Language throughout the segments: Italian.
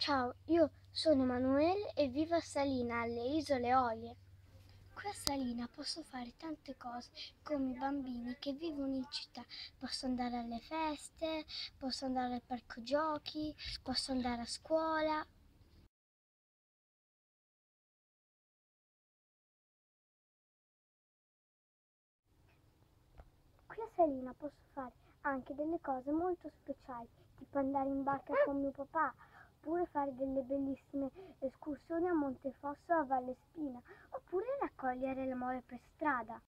Ciao, io sono Emanuele e vivo a Salina, alle Isole Eolie. Qui a Salina posso fare tante cose come i bambini che vivono in città. Posso andare alle feste, posso andare al parco giochi, posso andare a scuola. Qui a Salina posso fare anche delle cose molto speciali, tipo andare in barca con mio papà, oppure fare delle bellissime escursioni a Montefosso a Valle Spina, oppure raccogliere le more per strada.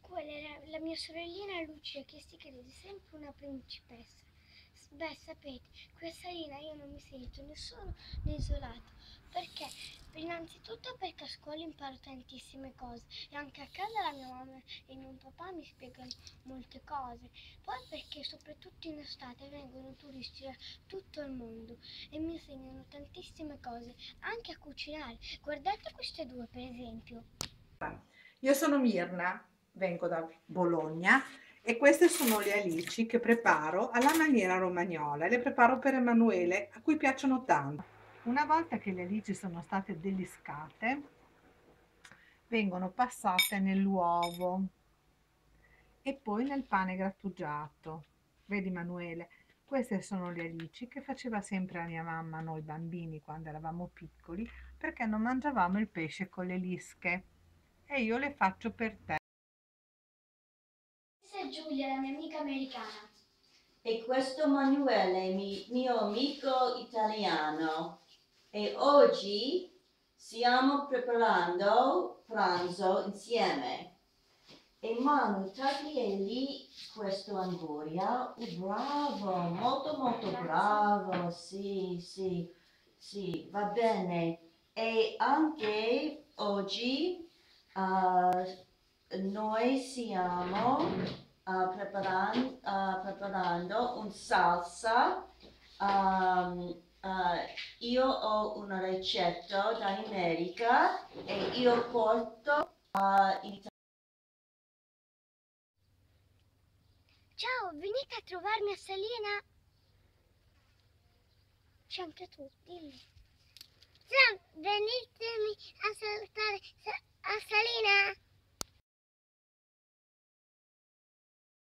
Quella era la mia sorellina Lucia che si crede sempre una principessa. Beh, sapete, qui a Salina io non mi sento nessuno né isolato, perché innanzitutto perché a scuola imparo tantissime cose e anche a casa la mia mamma e mio papà mi spiegano molte cose, poi perché soprattutto in estate vengono turisti da tutto il mondo e mi insegnano tantissime cose, anche a cucinare. Guardate queste due per esempio. Io sono Mirna, vengo da Bologna e queste sono le alici che preparo alla maniera romagnola. Le preparo per Emanuele, a cui piacciono tanto. Una volta che le alici sono state deliscate, vengono passate nell'uovo e poi nel pane grattugiato. Vedi Emanuele, queste sono le alici che faceva sempre la mia mamma noi bambini quando eravamo piccoli perché non mangiavamo il pesce con le lische e io le faccio per te. Giulia, la mia amica americana. E questo Manuele, mi, mio amico italiano. E oggi stiamo preparando pranzo insieme. E Manu, taglieli questo anguria. Oh, bravo, molto molto bravo. Sì, sì, sì, va bene. E anche oggi uh, noi siamo uh, preparan uh, preparando un salsa. Um, io ho una ricetta da America e io porto in Italia. Ciao, venite a trovarmi a Salina. C'è anche tu, dimmi. Ciao, venitemi a salutare.